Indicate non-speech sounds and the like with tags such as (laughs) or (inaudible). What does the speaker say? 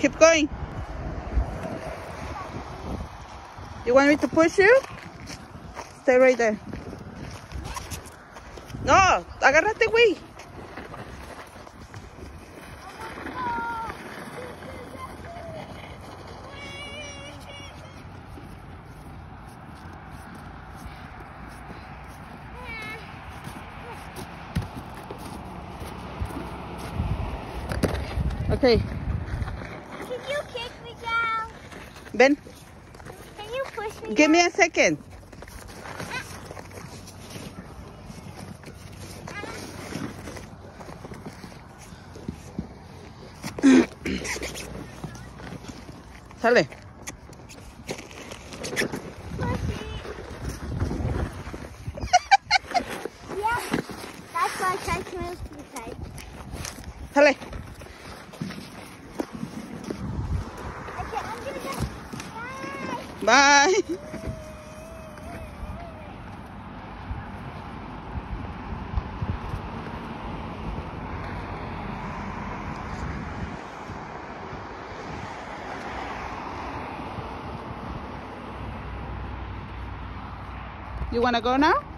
Keep going. You want me to push you? Stay right there. No, agárrate, güey. Okay, Can you kick me down? ven. Can you push me Give me a second. (coughs) Sale. (laughs) Yeah. That's why I tried to move to the side. Sale. Okay, I'm gonna go. Bye. You want to go now?